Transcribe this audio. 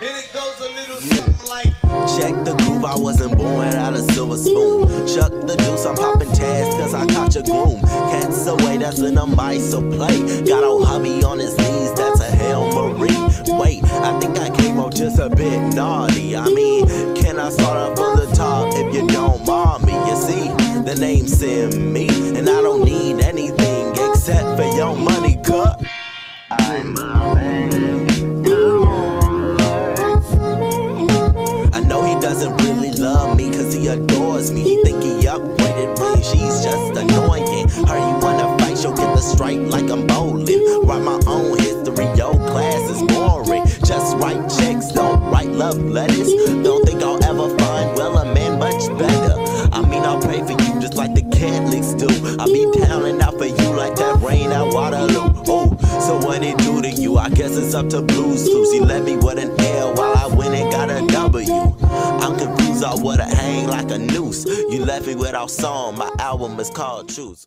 And it goes a little something like. Check the groove, I wasn't born out of silver spoon. Chuck the juice, I'm popping tags cause I caught your groom. Cats away, that's in a mice or play. Got old hubby on his knees, that's a hell Hail Marie. Wait, I think I came out just a bit naughty. I mean, can I start up from the top if you don't mind me? You see, the name send me, and I don't need anything except for your money, cut. I'm doesn't really love me cause he adores me. He think he upgraded me, she's just annoying. Her you wanna fight, she'll get the strike like I'm bowling. Write my own history, your class is boring. Just write checks, don't write love letters. Don't think I'll ever find, well, a man much better. I mean, I'll pray for you just like the Catholics do. I'll be down and out for you like that rain at Waterloo. Oh, so what it do to you? I guess it's up to Blue's Clues. He left me with I woulda hang like a noose. You left me without song, my album is called Truth.